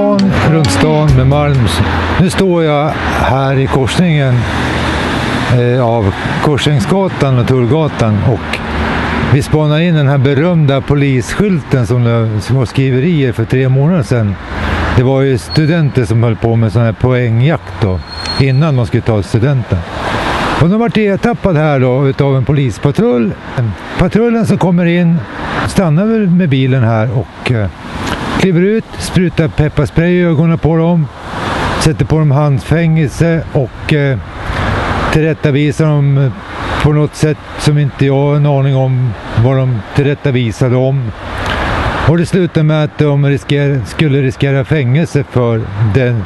stan, runt stan med Malm. Nu står jag här i korsningen eh, av Korsängsgatan och Tullgatan och vi spanar in den här berömda polisskylten som det som var skriverier för tre månader sedan. Det var ju studenter som höll på med sån här poängjakt då, innan man skulle ta studenten. Och de vart ertappad här då utav en polispatrull. Patrullen som kommer in stannar väl med bilen här och eh, kliver ut, sprutar pepparspray i ögonen på dem, sätter på dem handfängelse och eh, tillrättavisar dem eh, på något sätt som inte jag har en aning om vad de tillrättavisade om. Och det slutar med att de risker, skulle riskera fängelse för, den,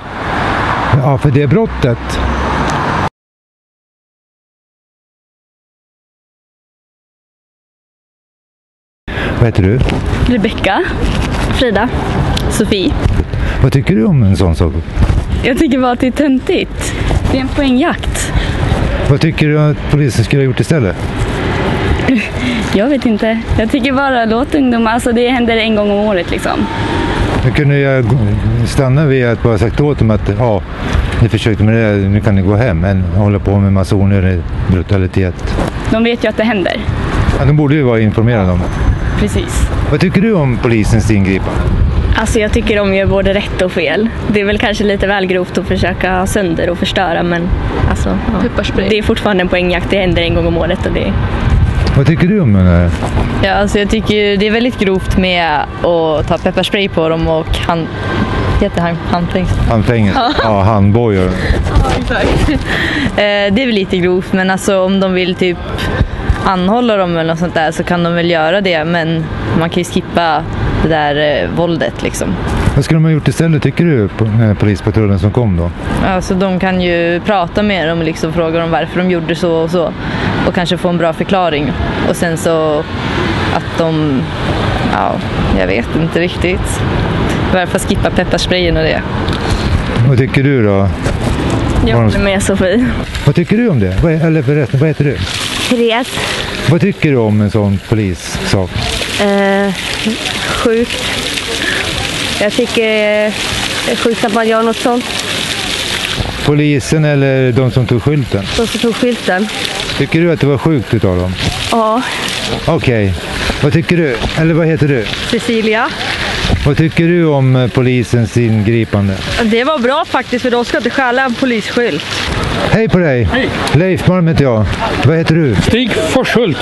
ja, för det brottet. Vad heter du? Rebecka, Frida, Sofie. Vad tycker du om en sån sak? Jag tycker bara att det är töntigt. Det är en poängjakt. Vad tycker du att polisen skulle ha gjort istället? Jag vet inte. Jag tycker bara låt ungdomar, alltså det händer en gång om året liksom. Nu kunde jag stanna vid att bara sagt åt dem att ja, ni försökte med det, nu kan ni gå hem, än hålla på med massa onödig brutalitet. De vet ju att det händer. Ja, de borde ju vara informerade om det. Precis. Vad tycker du om polisens ingripande? Alltså jag tycker de gör både rätt och fel. Det är väl kanske lite väl grovt att försöka ha sönder och förstöra men alltså, ja. det är fortfarande en poängjakt. Det händer en gång om året och det Vad tycker du om det här? Ja, alltså jag tycker det är väldigt grovt med att ta pepparspray på dem och hand... Heter han handfängsel? Handfängelse? Ja, handbojor. Ja, exakt. Eh, det är väl lite grovt men alltså om de vill typ anhålla dem eller något sånt där så kan de väl göra det men man kan ju skippa det där eh, våldet liksom. Vad skulle de ha gjort istället tycker du, polispatrullen som kom då? Alltså de kan ju prata med dem och liksom fråga dem varför de gjorde så och så och kanske få en bra förklaring och sen så att de, ja, jag vet inte riktigt. Varför skippa pepparsprayen och det. Vad tycker du då? Jag håller med Sofie. Vad tycker du om det? Eller förresten, vad heter du? Therese. Vad tycker du om en sån polissak? Eh, sjukt. Jag tycker det är sjukt att man gör något sånt. Polisen eller de som tog skylten? De som tog skylten. Tycker du att det var sjukt utav dem? Ja. Okej. Vad tycker du? Eller vad heter du? Cecilia. Vad tycker du om eh, polisens ingripande? Det var bra faktiskt för de ska inte stjäla en polisskylt. Hej på dig! Hej. Leif Malm heter jag. Vad heter du? Stig Forshult.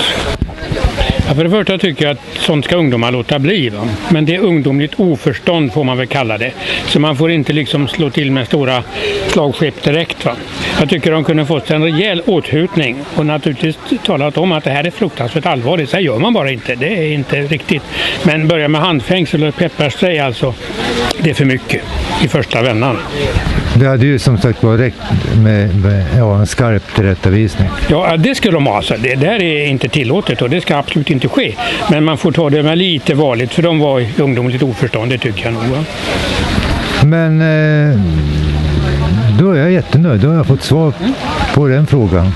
Ja, för det första tycker jag att sånt ska ungdomar låta bli. Va? Men det är ungdomligt oförstånd får man väl kalla det. Så man får inte liksom slå till med stora slagskepp direkt. Va? Jag tycker de kunde fått en rejäl åthutning och naturligtvis talat om att det här är fruktansvärt allvarligt. Så här gör man bara inte. Det är inte riktigt. Men börja med handfängsel och pepparspray alltså. Det är för mycket i första vändan. Det hade ju som sagt var räckt med, med ja, en skarp tillrättavisning. Ja, det skulle de ha. Alltså. Det där är inte tillåtet och det ska absolut inte ske. Men man får ta det med lite varligt för de var ungdomligt oförstånd, det tycker jag nog. Va? Men eh, då är jag jättenöjd. Då har jag fått svar på den frågan.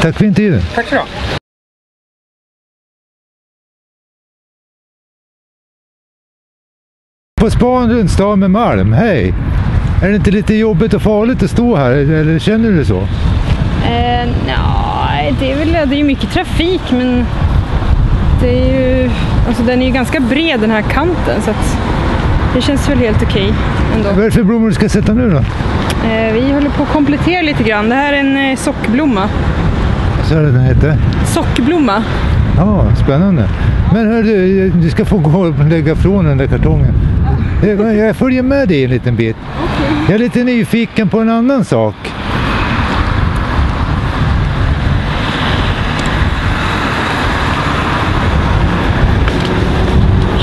Tack för intervjun. Tack så mycket. På span runt stan med Malm. Hej! Är det inte lite jobbigt och farligt att stå här? Eller känner du så? Eh, nej, det är väl det är mycket trafik men det är ju, alltså den är ju ganska bred den här kanten så att det känns väl helt okej ändå. Vad är det för blommor du ska sätta nu då? Eh, vi håller på att komplettera lite grann. Det här är en eh, sockblomma. Vad sa du den hette? Sockblomma. Ja, spännande. Men hör du, ska få gå och lägga från den där kartongen. Jag, jag följer med dig en liten bit. Jag är lite nyfiken på en annan sak.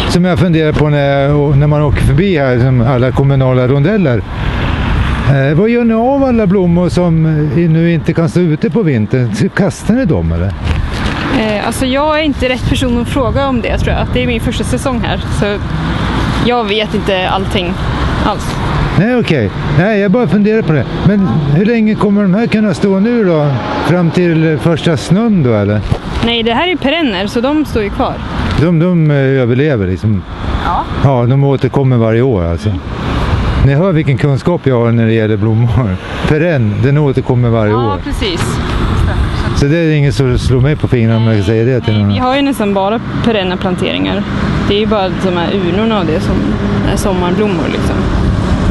Som jag funderar på när, när man åker förbi här, som alla kommunala rondeller. Eh, vad gör ni av alla blommor som eh, nu inte kan stå ute på vintern? Kastar ni dem eller? Eh, alltså jag är inte rätt person att fråga om det tror jag. Det är min första säsong här så jag vet inte allting alls. Nej, okej. Nej, jag bara funderar på det. Men hur länge kommer de här kunna stå nu då? Fram till första snön då eller? Nej, det här är perenner så de står ju kvar. De, de eh, överlever liksom? Ja. Ja, de återkommer varje år alltså? Ni hör vilken kunskap jag har när det gäller blommor. Perenn, den återkommer varje Ja, år. precis. Så det är ingen som slår mig på fingrarna om jag säger det till Vi någon. har ju nästan bara perenna planteringar. Det är ju bara de här urnorna av det som är sommarblommor liksom.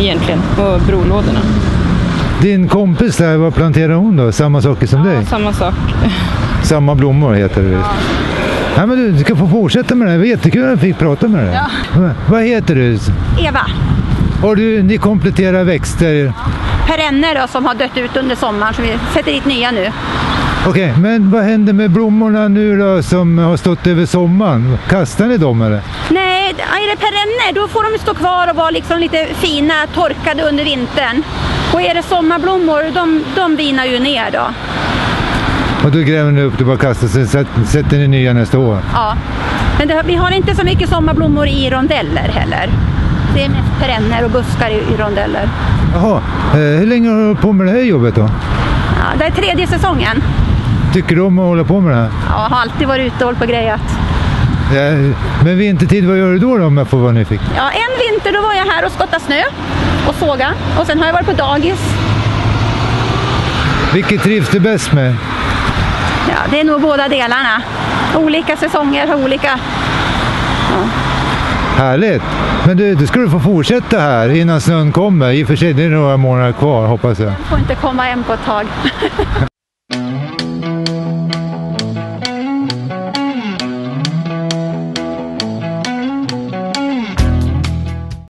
Egentligen. Och brolådorna. Din kompis där, vad planterar hon då? Samma saker som dig? Ja, samma sak. Samma blommor heter det visst. Ja, men du, du ska få fortsätta med det här. Det var jättekul att jag fick prata med dig. Va- Vad heter du? Eva, Har du, ni kompletterar växter. perenner då, som har dött ut under sommaren så vi sätter dit nya nu. Okej, men vad händer med blommorna nu då som har stått över sommaren? Kastar ni dem eller? Nej, är det perenner då får de stå kvar och vara liksom lite fina, torkade under vintern. Och är det sommarblommor, de, de vinar ju ner då. Och då gräver ni upp det bara kastar sätt- sätter ni nya nästa år? Ja. Men det, vi har inte så mycket sommarblommor i rondeller heller. Det är mest perenner och buskar i, i rondeller. Jaha, eh, hur länge har du hållit på med det här jobbet då? Ja, det är tredje säsongen. Tycker du om att hålla på med det här? Ja, har alltid varit ute och hållit på och grejat. Ja, men vintertid, vad gör du då, då om jag får vara nyfiken? Ja, en vinter då var jag här och skottade snö och såga. Och sen har jag varit på dagis. Vilket trivs du bäst med? Ja, det är nog båda delarna. Olika säsonger har olika... Härligt! Men du, då ska du få fortsätta här innan snön kommer. I och för sig, det är några månader kvar hoppas jag. Får inte komma hem på ett tag.